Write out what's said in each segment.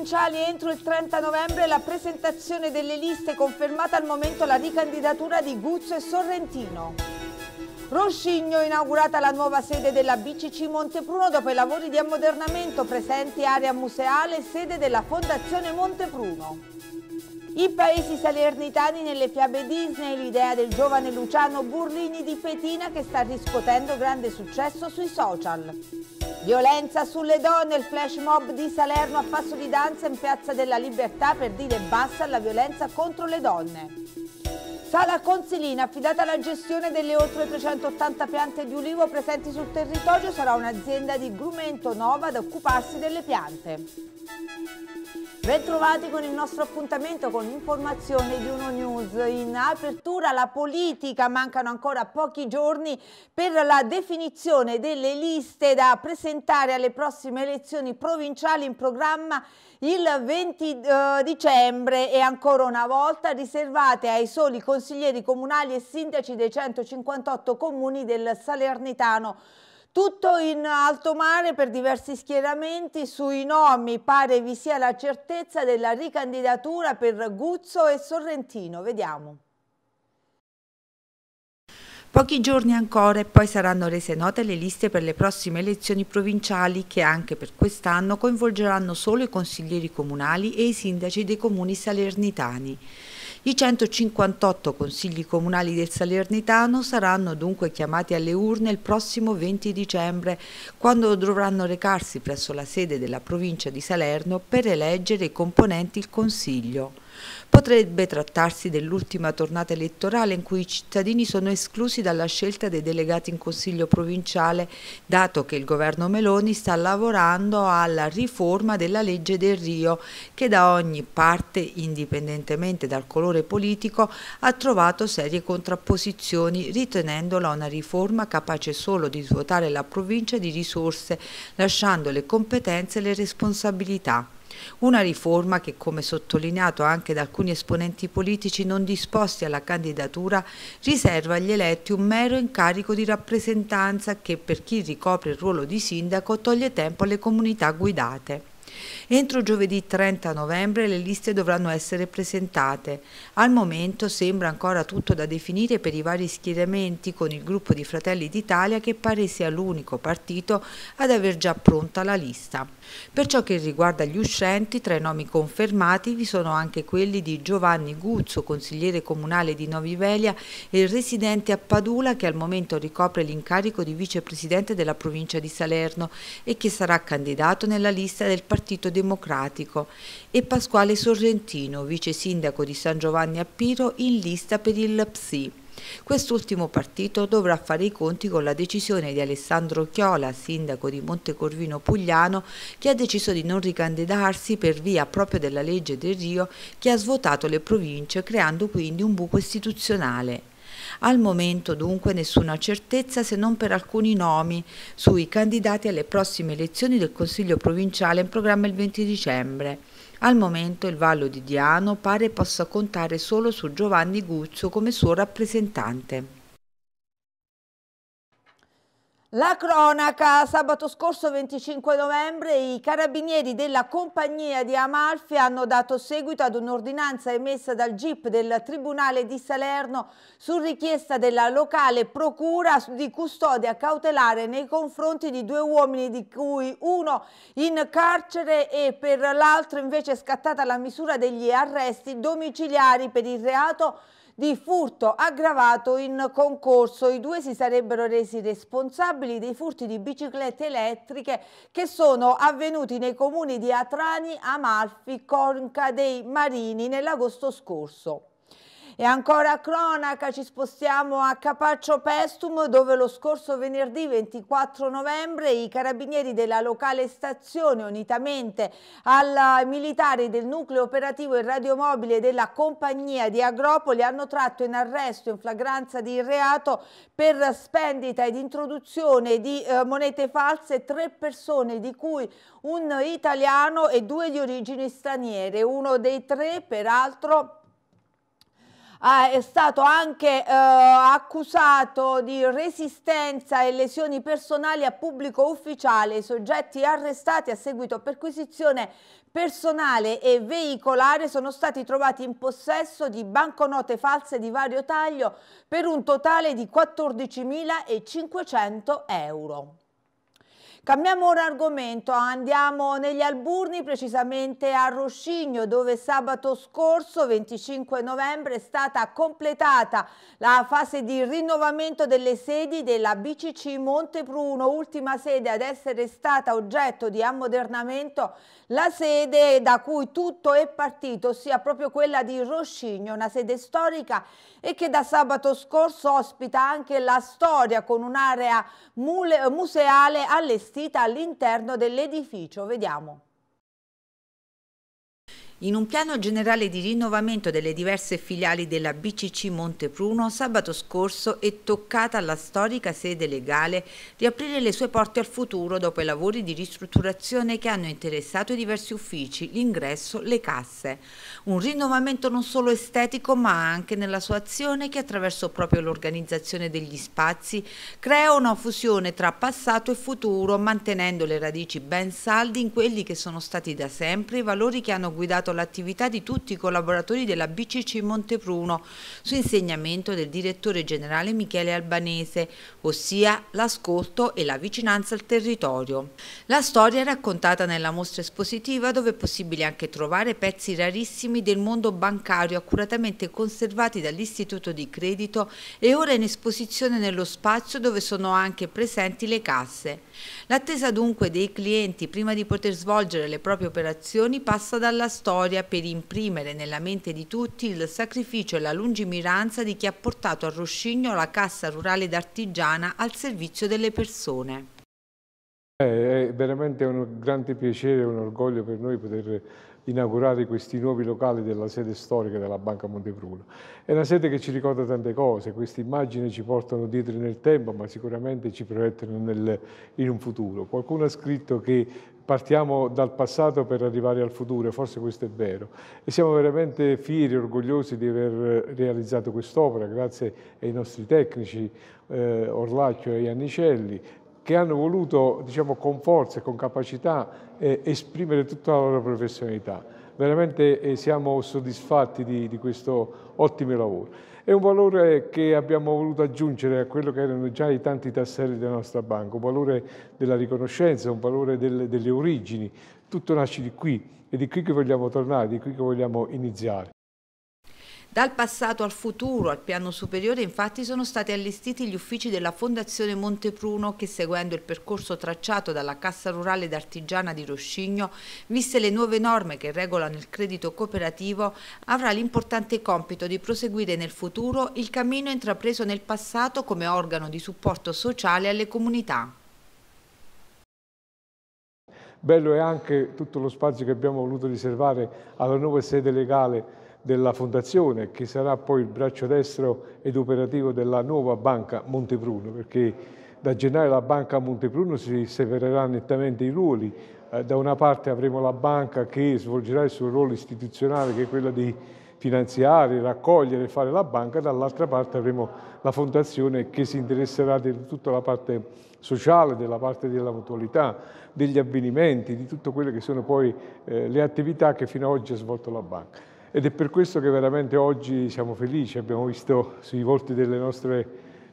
provinciali entro il 30 novembre la presentazione delle liste confermata al momento la ricandidatura di Guzzo e Sorrentino. Roscigno inaugurata la nuova sede della BCC Montepruno dopo i lavori di ammodernamento presenti area museale sede della Fondazione Montepruno. I paesi salernitani nelle fiabe Disney, l'idea del giovane Luciano Burrini di Petina che sta riscuotendo grande successo sui social. Violenza sulle donne, il flash mob di Salerno a passo di danza in Piazza della Libertà per dire basta alla violenza contro le donne. Sala Consilina, affidata alla gestione delle oltre 380 piante di ulivo presenti sul territorio, sarà un'azienda di grumento nova ad occuparsi delle piante. Bentrovati con il nostro appuntamento con informazioni di Uno News. In apertura la politica, mancano ancora pochi giorni per la definizione delle liste da presentare alle prossime elezioni provinciali in programma il 20 uh, eh, dicembre e ancora una volta riservate ai soli consiglieri comunali e sindaci dei 158 comuni del Salernitano tutto in alto mare per diversi schieramenti, sui nomi pare vi sia la certezza della ricandidatura per Guzzo e Sorrentino. Vediamo. Pochi giorni ancora e poi saranno rese note le liste per le prossime elezioni provinciali che anche per quest'anno coinvolgeranno solo i consiglieri comunali e i sindaci dei comuni salernitani. I 158 consigli comunali del Salernitano saranno dunque chiamati alle urne il prossimo 20 dicembre, quando dovranno recarsi presso la sede della provincia di Salerno per eleggere i componenti il Consiglio. Potrebbe trattarsi dell'ultima tornata elettorale in cui i cittadini sono esclusi dalla scelta dei delegati in Consiglio provinciale, dato che il governo Meloni sta lavorando alla riforma della legge del Rio, che da ogni parte, indipendentemente dal colore politico, ha trovato serie contrapposizioni, ritenendola una riforma capace solo di svuotare la provincia di risorse, lasciando le competenze e le responsabilità. Una riforma che, come sottolineato anche da alcuni esponenti politici non disposti alla candidatura, riserva agli eletti un mero incarico di rappresentanza che per chi ricopre il ruolo di sindaco toglie tempo alle comunità guidate. Entro giovedì 30 novembre le liste dovranno essere presentate. Al momento sembra ancora tutto da definire per i vari schieramenti con il gruppo di Fratelli d'Italia che pare sia l'unico partito ad aver già pronta la lista. Per ciò che riguarda gli uscenti, tra i nomi confermati vi sono anche quelli di Giovanni Guzzo, consigliere comunale di Novi Velia e residente a Padula che al momento ricopre l'incarico di vicepresidente della provincia di Salerno e che sarà candidato nella lista del Partito Democratico Democratico e Pasquale Sorrentino, vice sindaco di San Giovanni a Piro, in lista per il PSI. Quest'ultimo partito dovrà fare i conti con la decisione di Alessandro Chiola, sindaco di Montecorvino Pugliano, che ha deciso di non ricandidarsi per via proprio della legge del Rio che ha svuotato le province creando quindi un buco istituzionale. Al momento dunque nessuna certezza se non per alcuni nomi sui candidati alle prossime elezioni del Consiglio provinciale in programma il 20 dicembre. Al momento il Vallo di Diano pare possa contare solo su Giovanni Guzzo come suo rappresentante. La cronaca, sabato scorso 25 novembre i carabinieri della compagnia di Amalfi hanno dato seguito ad un'ordinanza emessa dal GIP del Tribunale di Salerno su richiesta della locale procura di custodia cautelare nei confronti di due uomini di cui uno in carcere e per l'altro invece scattata la misura degli arresti domiciliari per il reato di furto aggravato in concorso. I due si sarebbero resi responsabili dei furti di biciclette elettriche che sono avvenuti nei comuni di Atrani, Amalfi, Conca dei Marini nell'agosto scorso. E ancora cronaca, ci spostiamo a Capaccio Pestum dove lo scorso venerdì 24 novembre i carabinieri della locale stazione unitamente ai militari del nucleo operativo e radiomobile della compagnia di Agropoli hanno tratto in arresto in flagranza di reato per spendita ed introduzione di eh, monete false tre persone di cui un italiano e due di origini straniere. Uno dei tre peraltro eh, è stato anche eh, accusato di resistenza e lesioni personali a pubblico ufficiale. I soggetti arrestati a seguito perquisizione personale e veicolare sono stati trovati in possesso di banconote false di vario taglio per un totale di 14.500 euro. Cambiamo ora argomento, andiamo negli Alburni, precisamente a Roscigno, dove sabato scorso, 25 novembre, è stata completata la fase di rinnovamento delle sedi della BCC Montepruno, ultima sede ad essere stata oggetto di ammodernamento, la sede da cui tutto è partito, ossia proprio quella di Roscigno, una sede storica e che da sabato scorso ospita anche la storia con un'area museale allestita all'interno dell'edificio. Vediamo. In un piano generale di rinnovamento delle diverse filiali della BCC Montepruno, sabato scorso è toccata alla storica sede legale di aprire le sue porte al futuro dopo i lavori di ristrutturazione che hanno interessato i diversi uffici, l'ingresso, le casse. Un rinnovamento non solo estetico ma anche nella sua azione che attraverso proprio l'organizzazione degli spazi crea una fusione tra passato e futuro mantenendo le radici ben saldi in quelli che sono stati da sempre i valori che hanno guidato l'attività di tutti i collaboratori della BCC Montepruno su insegnamento del direttore generale Michele Albanese, ossia l'ascolto e la vicinanza al territorio. La storia è raccontata nella mostra espositiva dove è possibile anche trovare pezzi rarissimi del mondo bancario accuratamente conservati dall'Istituto di Credito e ora in esposizione nello spazio dove sono anche presenti le casse. L'attesa dunque dei clienti prima di poter svolgere le proprie operazioni passa dalla storia storia per imprimere nella mente di tutti il sacrificio e la lungimiranza di chi ha portato a Roscigno la cassa rurale d'artigiana al servizio delle persone. È veramente un grande piacere e un orgoglio per noi poter inaugurare questi nuovi locali della sede storica della Banca Montepruno. È una sede che ci ricorda tante cose, queste immagini ci portano dietro nel tempo, ma sicuramente ci proiettano nel, in un futuro. Qualcuno ha scritto che partiamo dal passato per arrivare al futuro, forse questo è vero. E siamo veramente fieri e orgogliosi di aver realizzato quest'opera, grazie ai nostri tecnici, eh, Orlacchio e Iannicelli, che hanno voluto diciamo, con forza e con capacità eh, esprimere tutta la loro professionalità. Veramente eh, siamo soddisfatti di, di questo ottimo lavoro. È un valore che abbiamo voluto aggiungere a quello che erano già i tanti tasselli della nostra banca, un valore della riconoscenza, un valore delle, delle origini. Tutto nasce di qui, è di qui che vogliamo tornare, di qui che vogliamo iniziare. Dal passato al futuro, al piano superiore, infatti sono stati allestiti gli uffici della Fondazione Montepruno che, seguendo il percorso tracciato dalla Cassa Rurale d'Artigiana di Roscigno, viste le nuove norme che regolano il credito cooperativo, avrà l'importante compito di proseguire nel futuro il cammino intrapreso nel passato come organo di supporto sociale alle comunità. Bello è anche tutto lo spazio che abbiamo voluto riservare alla nuova sede legale della Fondazione che sarà poi il braccio destro ed operativo della nuova Banca Montepruno perché da gennaio la Banca Montepruno si separerà nettamente i ruoli. Eh, da una parte avremo la banca che svolgerà il suo ruolo istituzionale che è quello di finanziare, raccogliere e fare la banca, dall'altra parte avremo la fondazione che si interesserà di tutta la parte sociale, della parte della mutualità, degli avvenimenti, di tutte quelle che sono poi eh, le attività che fino ad oggi ha svolto la banca ed è per questo che veramente oggi siamo felici, abbiamo visto sui volti delle nostre,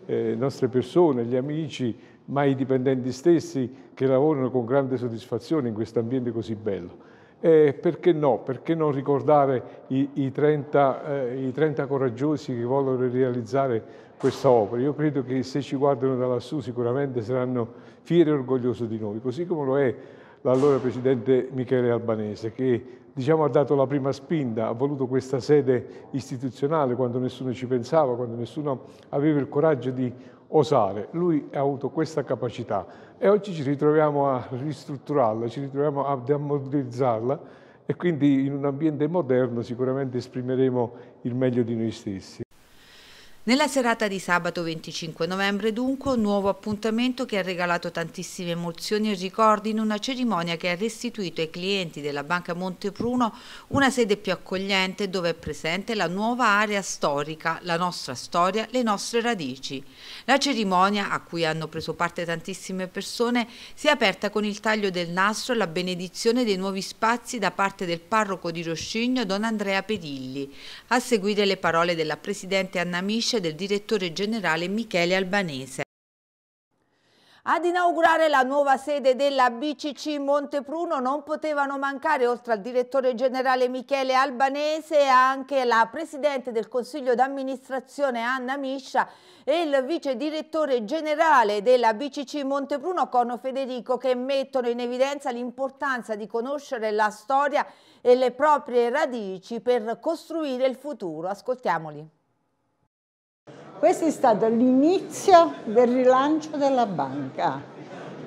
eh, nostre persone, gli amici, ma i dipendenti stessi che lavorano con grande soddisfazione in questo ambiente così bello. E perché no? Perché non ricordare i, i, 30, eh, i 30 coraggiosi che vogliono realizzare questa opera? Io credo che se ci guardano da lassù sicuramente saranno fieri e orgogliosi di noi, così come lo è l'allora Presidente Michele Albanese, che diciamo, ha dato la prima spinta, ha voluto questa sede istituzionale quando nessuno ci pensava, quando nessuno aveva il coraggio di osare. Lui ha avuto questa capacità e oggi ci ritroviamo a ristrutturarla, ci ritroviamo a demodernizzarla e quindi in un ambiente moderno sicuramente esprimeremo il meglio di noi stessi. Nella serata di sabato 25 novembre dunque un nuovo appuntamento che ha regalato tantissime emozioni e ricordi in una cerimonia che ha restituito ai clienti della Banca Montepruno una sede più accogliente dove è presente la nuova area storica, la nostra storia, le nostre radici. La cerimonia, a cui hanno preso parte tantissime persone, si è aperta con il taglio del nastro e la benedizione dei nuovi spazi da parte del parroco di Roscigno, Don Andrea Pedilli. A seguire le parole della Presidente Anna Miscia del direttore generale Michele Albanese. Ad inaugurare la nuova sede della BCC Montepruno non potevano mancare, oltre al direttore generale Michele Albanese, anche la presidente del Consiglio d'amministrazione Anna Miscia e il vice direttore generale della BCC Montepruno Conno Federico che mettono in evidenza l'importanza di conoscere la storia e le proprie radici per costruire il futuro. Ascoltiamoli. Questo è stato l'inizio del rilancio della banca.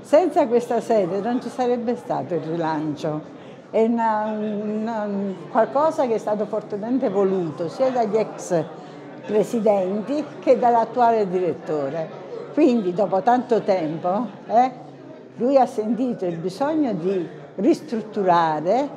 Senza questa sede non ci sarebbe stato il rilancio. È una, una, qualcosa che è stato fortemente voluto sia dagli ex presidenti che dall'attuale direttore. Quindi dopo tanto tempo eh, lui ha sentito il bisogno di ristrutturare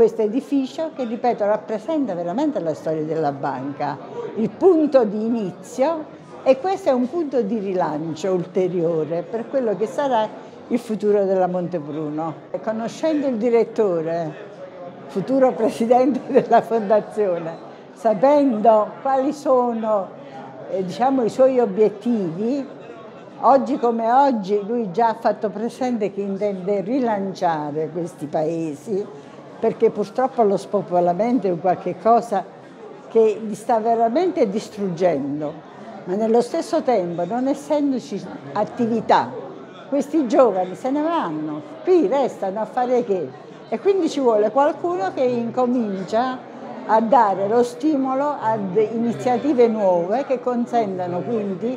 questo edificio che, ripeto, rappresenta veramente la storia della banca, il punto di inizio e questo è un punto di rilancio ulteriore per quello che sarà il futuro della Montebruno. Conoscendo il direttore, futuro presidente della fondazione, sapendo quali sono eh, diciamo, i suoi obiettivi, oggi come oggi lui già ha fatto presente che intende rilanciare questi paesi perché purtroppo lo spopolamento è un qualche cosa che li sta veramente distruggendo, ma nello stesso tempo, non essendoci attività, questi giovani se ne vanno, qui restano a fare che? E quindi ci vuole qualcuno che incomincia a dare lo stimolo ad iniziative nuove che consentano quindi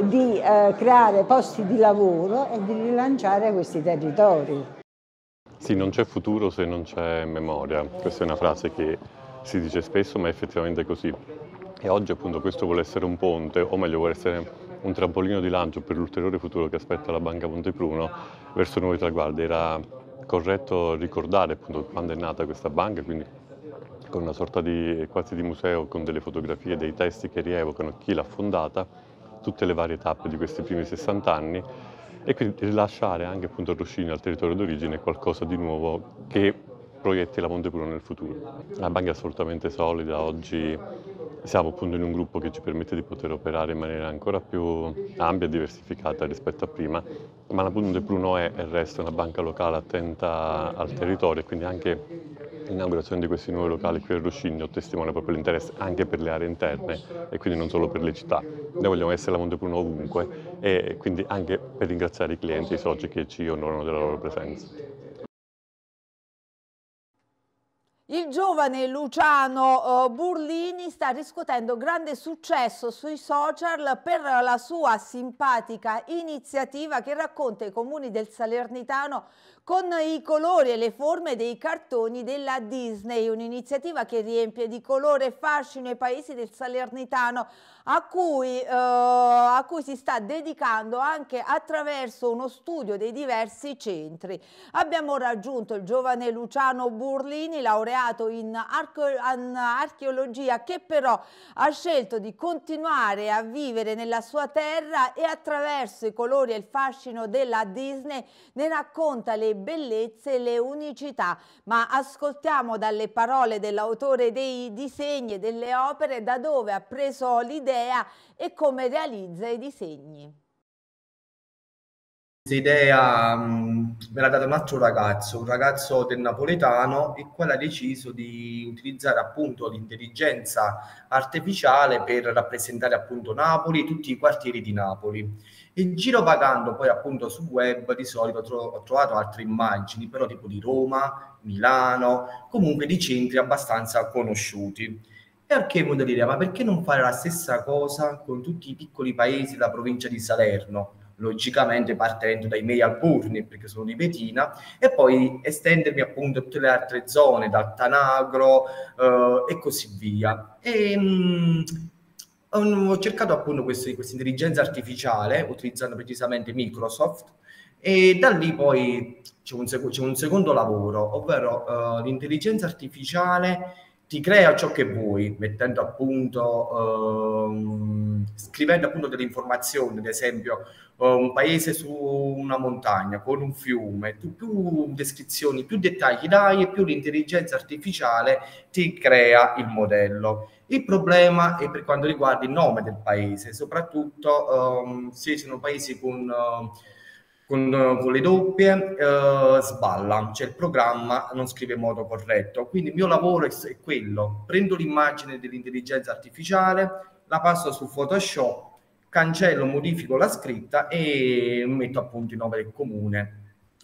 di eh, creare posti di lavoro e di rilanciare questi territori. Sì, non c'è futuro se non c'è memoria. Questa è una frase che si dice spesso, ma è effettivamente così. E oggi appunto questo vuole essere un ponte, o meglio vuole essere un trampolino di lancio per l'ulteriore futuro che aspetta la Banca Montepruno verso nuovi traguardi. Era corretto ricordare appunto quando è nata questa banca, quindi con una sorta di quasi di museo con delle fotografie, dei testi che rievocano chi l'ha fondata, tutte le varie tappe di questi primi 60 anni e quindi rilasciare anche appunto a Roscini al territorio d'origine qualcosa di nuovo che proietti la Montepuro nel futuro. La banca è assolutamente solida, oggi siamo appunto in un gruppo che ci permette di poter operare in maniera ancora più ampia e diversificata rispetto a prima, ma la Montepruno è e resta una banca locale attenta al territorio e quindi anche l'inaugurazione di questi nuovi locali qui a Roscigno testimonia proprio l'interesse anche per le aree interne e quindi non solo per le città. Noi vogliamo essere la Montepruno ovunque e quindi anche per ringraziare i clienti e i soci che ci onorano della loro presenza. Il giovane Luciano eh, Burlini sta riscuotendo grande successo sui social per la sua simpatica iniziativa che racconta i comuni del Salernitano con i colori e le forme dei cartoni della Disney, un'iniziativa che riempie di colore e fascino i paesi del Salernitano a cui, eh, a cui si sta dedicando anche attraverso uno studio dei diversi centri. Abbiamo raggiunto il giovane Luciano Burlini, laureato in, in archeologia, che però ha scelto di continuare a vivere nella sua terra e attraverso i colori e il fascino della Disney ne racconta le bellezze e le unicità. Ma ascoltiamo dalle parole dell'autore dei disegni e delle opere da dove ha preso l'idea idea e come realizza i disegni. Questa idea mh, me l'ha data un altro ragazzo, un ragazzo del napoletano, il quale ha deciso di utilizzare appunto l'intelligenza artificiale per rappresentare appunto Napoli e tutti i quartieri di Napoli. In giro vagando poi appunto sul web di solito tro- ho trovato altre immagini, però tipo di Roma, Milano, comunque di centri abbastanza conosciuti. E anche uno da dire, ma perché non fare la stessa cosa con tutti i piccoli paesi della provincia di Salerno? Logicamente partendo dai miei alburni, perché sono di Petina, e poi estendermi appunto a tutte le altre zone, dal Tanagro eh, e così via. E, mh, ho cercato appunto questa intelligenza artificiale utilizzando precisamente Microsoft e da lì poi c'è un, sec- c'è un secondo lavoro, ovvero uh, l'intelligenza artificiale ti crea ciò che vuoi, mettendo appunto, uh, scrivendo appunto delle informazioni, ad esempio uh, un paese su una montagna con un fiume, tu più descrizioni, più dettagli dai e più l'intelligenza artificiale ti crea il modello. Il problema è per quanto riguarda il nome del paese, soprattutto um, se sono paesi con... Uh, con, con, le doppie eh, sballa, cioè il programma non scrive in modo corretto. Quindi il mio lavoro è, quello, prendo l'immagine dell'intelligenza artificiale, la passo su Photoshop, cancello, modifico la scritta e metto appunto il nome del comune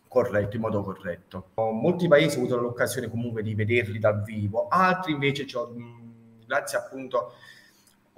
corretto, in modo corretto. Molti paesi ho avuto l'occasione comunque di vederli dal vivo, altri invece, grazie appunto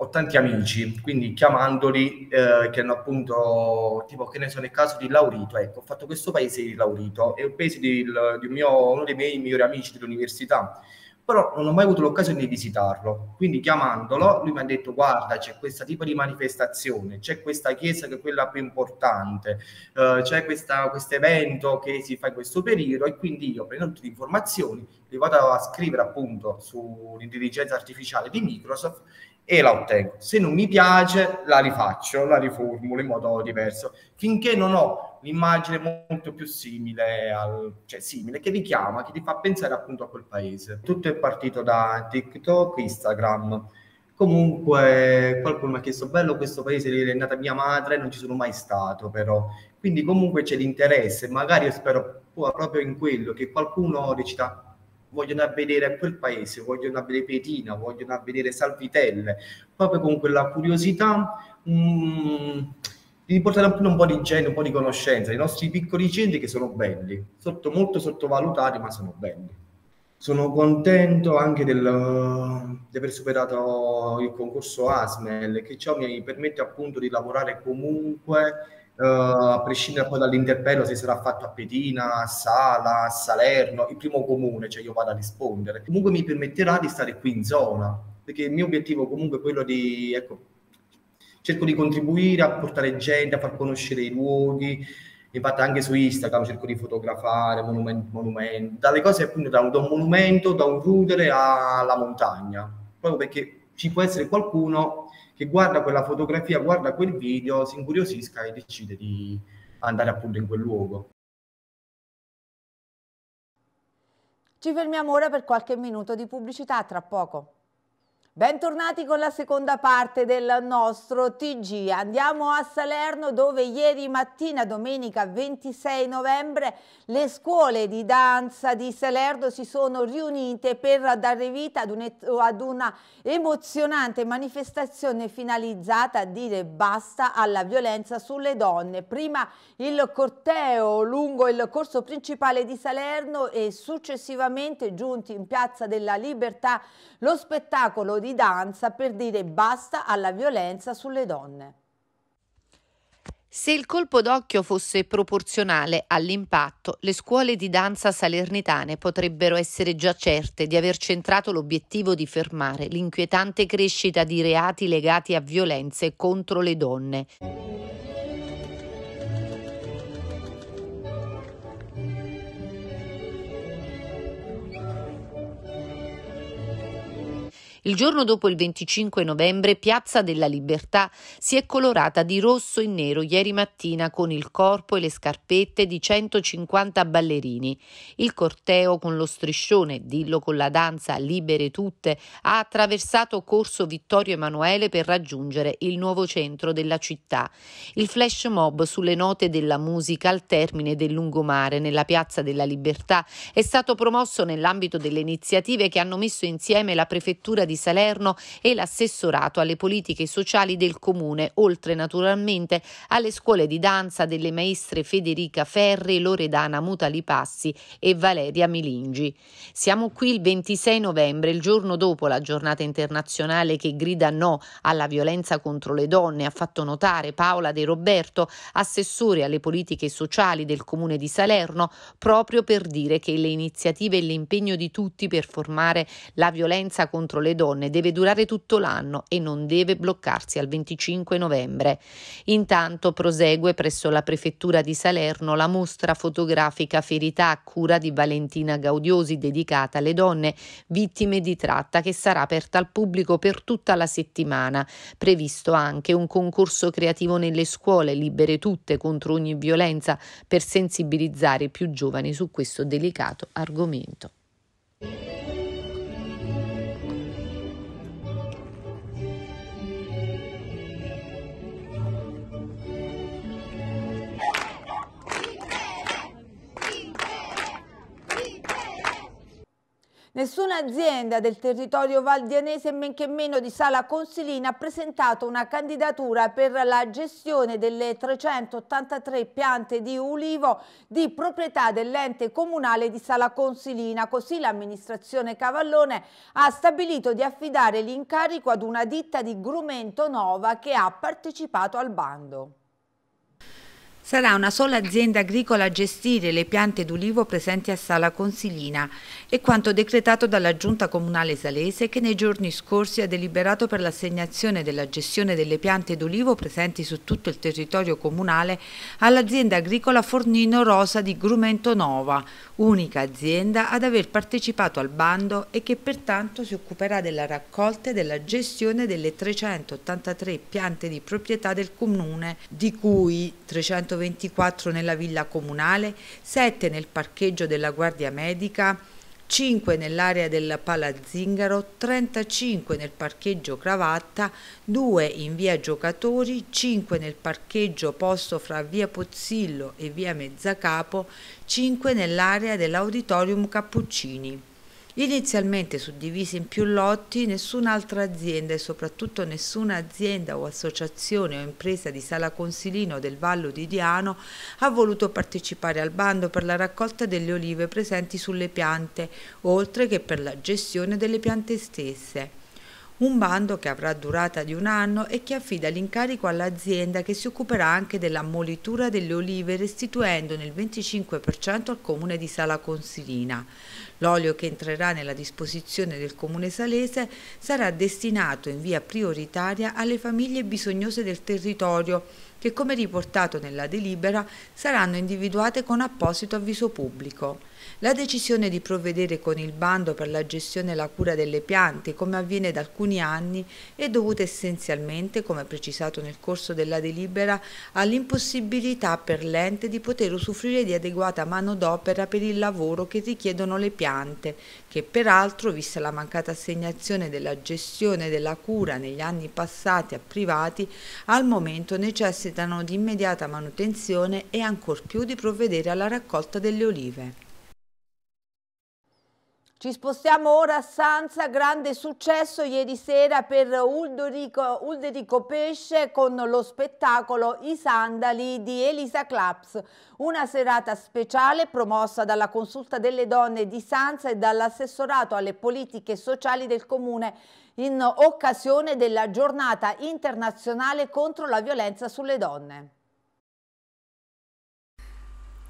ho tanti amici, quindi chiamandoli eh, che hanno appunto, tipo che ne so, nel caso di Laurito, ecco, ho fatto questo paese di Laurito, è un paese di, di mio, uno dei miei migliori amici dell'università, però non ho mai avuto l'occasione di visitarlo, quindi chiamandolo lui mi ha detto guarda c'è questo tipo di manifestazione, c'è questa chiesa che è quella più importante, eh, c'è questo evento che si fa in questo periodo e quindi io prendo tutte le informazioni, le vado a scrivere appunto sull'intelligenza artificiale di Microsoft e la ottengo. Se non mi piace, la rifaccio, la riformulo in modo diverso, finché non ho l'immagine molto più simile, al, cioè simile, che richiama, che ti fa pensare appunto a quel paese. Tutto è partito da TikTok, Instagram. Comunque qualcuno mi ha chiesto, bello questo paese, è nata mia madre, non ci sono mai stato però. Quindi comunque c'è l'interesse, magari io spero proprio in quello, che qualcuno recita vogliono vedere quel paese, vogliono vedere Petina, vogliono vedere Salvitelle, proprio con quella curiosità mm, di portare un, un po' di gente, un po' di conoscenza, i nostri piccoli centri che sono belli, sotto, molto sottovalutati, ma sono belli. Sono contento anche del, di aver superato il concorso ASMEL, che ciò mi permette appunto di lavorare comunque a prescindere poi dall'interpello se sarà fatto a Petina, a Sala, a Salerno, il primo comune, cioè io vado a rispondere. Comunque mi permetterà di stare qui in zona, perché il mio obiettivo comunque è quello di, ecco, cerco di contribuire a portare gente, a far conoscere i luoghi, infatti anche su Instagram cerco di fotografare monumenti, monumenti dalle cose appunto da un, da un monumento, da un rudere alla montagna, proprio perché ci può essere qualcuno che guarda quella fotografia, guarda quel video, si incuriosisca e decide di andare appunto in quel luogo. Ci fermiamo ora per qualche minuto di pubblicità, tra poco. Bentornati con la seconda parte del nostro TG. Andiamo a Salerno dove ieri mattina, domenica 26 novembre, le scuole di danza di Salerno si sono riunite per dare vita ad, un, ad una emozionante manifestazione finalizzata a dire basta alla violenza sulle donne. Prima il corteo lungo il corso principale di Salerno e successivamente giunti in Piazza della Libertà lo spettacolo di danza per dire basta alla violenza sulle donne. Se il colpo d'occhio fosse proporzionale all'impatto, le scuole di danza salernitane potrebbero essere già certe di aver centrato l'obiettivo di fermare l'inquietante crescita di reati legati a violenze contro le donne. Il giorno dopo il 25 novembre, Piazza della Libertà si è colorata di rosso e nero ieri mattina con il corpo e le scarpette di 150 ballerini. Il corteo con lo striscione, dillo con la danza, libere tutte, ha attraversato Corso Vittorio Emanuele per raggiungere il nuovo centro della città. Il flash mob sulle note della musica al termine del lungomare nella Piazza della Libertà è stato promosso nell'ambito delle iniziative che hanno messo insieme la prefettura di di Salerno e l'assessorato alle politiche sociali del comune, oltre naturalmente alle scuole di danza delle maestre Federica Ferri, Loredana Mutalipassi e Valeria Milingi. Siamo qui il 26 novembre, il giorno dopo la giornata internazionale che grida no alla violenza contro le donne, ha fatto notare Paola De Roberto, assessore alle politiche sociali del comune di Salerno, proprio per dire che le iniziative e l'impegno di tutti per formare la violenza contro le donne donne deve durare tutto l'anno e non deve bloccarsi al 25 novembre. Intanto prosegue presso la prefettura di Salerno la mostra fotografica Ferità a cura di Valentina Gaudiosi dedicata alle donne vittime di tratta che sarà aperta al pubblico per tutta la settimana. Previsto anche un concorso creativo nelle scuole libere tutte contro ogni violenza per sensibilizzare i più giovani su questo delicato argomento. Nessuna azienda del territorio valdianese, men che meno di Sala Consilina, ha presentato una candidatura per la gestione delle 383 piante di ulivo di proprietà dell'ente comunale di Sala Consilina. Così l'amministrazione Cavallone ha stabilito di affidare l'incarico ad una ditta di Grumento Nova che ha partecipato al bando. Sarà una sola azienda agricola a gestire le piante d'ulivo presenti a Sala Consilina e quanto decretato dalla Giunta Comunale Salese che nei giorni scorsi ha deliberato per l'assegnazione della gestione delle piante d'ulivo presenti su tutto il territorio comunale all'azienda agricola Fornino Rosa di Grumento Nova, unica azienda ad aver partecipato al bando e che pertanto si occuperà della raccolta e della gestione delle 383 piante di proprietà del comune, di cui 320 124 nella villa comunale, 7 nel parcheggio della Guardia Medica, 5 nell'area del Palazzingaro, 35 nel parcheggio Cravatta, 2 in via Giocatori, 5 nel parcheggio posto fra via Pozzillo e via Mezzacapo, 5 nell'area dell'Auditorium Cappuccini. Inizialmente suddivisi in più lotti, nessun'altra azienda e soprattutto nessuna azienda o associazione o impresa di Sala Consilino del Vallo di Diano ha voluto partecipare al bando per la raccolta delle olive presenti sulle piante, oltre che per la gestione delle piante stesse un bando che avrà durata di un anno e che affida l'incarico all'azienda che si occuperà anche della molitura delle olive restituendone il 25% al comune di Sala Consilina. L'olio che entrerà nella disposizione del comune salese sarà destinato in via prioritaria alle famiglie bisognose del territorio che come riportato nella delibera saranno individuate con apposito avviso pubblico. La decisione di provvedere con il bando per la gestione e la cura delle piante, come avviene da alcuni anni, è dovuta essenzialmente, come precisato nel corso della delibera, all'impossibilità per l'ente di poter usufruire di adeguata manodopera per il lavoro che richiedono le piante, che peraltro, vista la mancata assegnazione della gestione e della cura negli anni passati a privati, al momento necessitano di immediata manutenzione e ancor più di provvedere alla raccolta delle olive. Ci spostiamo ora a Sanza, grande successo ieri sera per Ulderico, Ulderico Pesce con lo spettacolo I Sandali di Elisa Claps, una serata speciale promossa dalla Consulta delle Donne di Sanza e dall'assessorato alle politiche sociali del Comune in occasione della giornata internazionale contro la violenza sulle donne.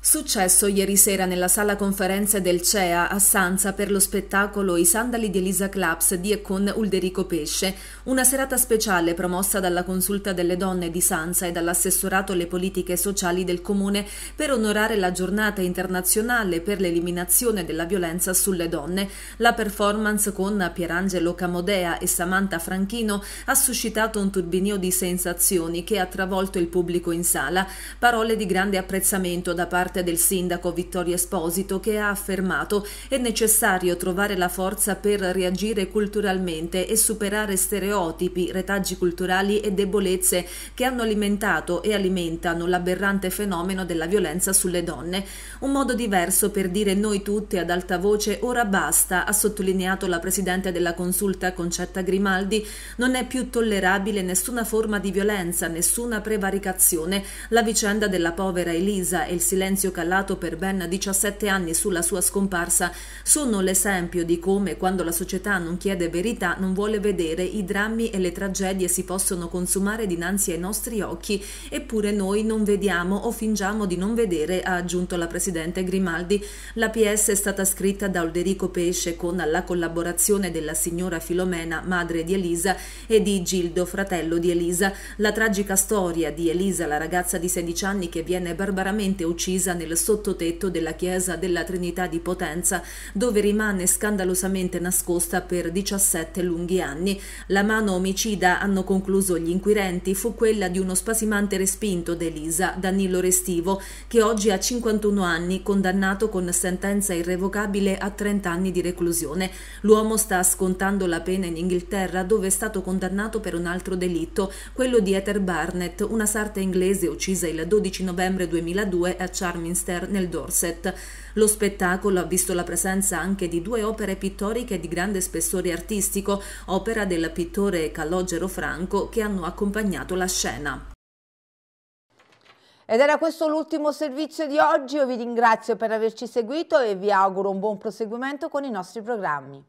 Successo ieri sera nella sala conferenze del CEA a Sanza per lo spettacolo I sandali di Elisa Claps di e con Ulderico Pesce, una serata speciale promossa dalla Consulta delle Donne di Sanza e dall'assessorato alle politiche sociali del comune per onorare la giornata internazionale per l'eliminazione della violenza sulle donne. La performance con Pierangelo Camodea e Samantha Franchino ha suscitato un turbinio di sensazioni che ha travolto il pubblico in sala, parole di grande apprezzamento da parte parte del sindaco Vittorio Esposito che ha affermato è necessario trovare la forza per reagire culturalmente e superare stereotipi, retaggi culturali e debolezze che hanno alimentato e alimentano l'aberrante fenomeno della violenza sulle donne. Un modo diverso per dire noi tutti ad alta voce ora basta, ha sottolineato la presidente della consulta Concetta Grimaldi, non è più tollerabile nessuna forma di violenza, nessuna prevaricazione. La vicenda della povera Elisa e il silenzio silenzio calato per ben 17 anni sulla sua scomparsa sono l'esempio di come quando la società non chiede verità non vuole vedere i drammi e le tragedie si possono consumare dinanzi ai nostri occhi, eppure noi non vediamo o fingiamo di non vedere, ha aggiunto la Presidente Grimaldi. La PS è stata scritta da Ulderico Pesce con la collaborazione della signora Filomena, madre di Elisa, e di Gildo, fratello di Elisa. La tragica storia di Elisa, la ragazza di 16 anni che viene barbaramente uccisa nel sottotetto della chiesa della Trinità di Potenza, dove rimane scandalosamente nascosta per 17 lunghi anni. La mano omicida, hanno concluso gli inquirenti, fu quella di uno spasimante respinto d'Elisa, Danilo Restivo, che oggi ha 51 anni, condannato con sentenza irrevocabile a 30 anni di reclusione. L'uomo sta scontando la pena in Inghilterra, dove è stato condannato per un altro delitto, quello di Ether Barnett, una sarta inglese uccisa il 12 novembre 2002 a Charminster, nel Dorset. Lo spettacolo ha visto la presenza anche di due opere pittoriche di grande spessore artistico, opera del pittore Calogero Franco, che hanno accompagnato la scena. Ed era questo l'ultimo servizio di oggi, io vi ringrazio per averci seguito e vi auguro un buon proseguimento con i nostri programmi.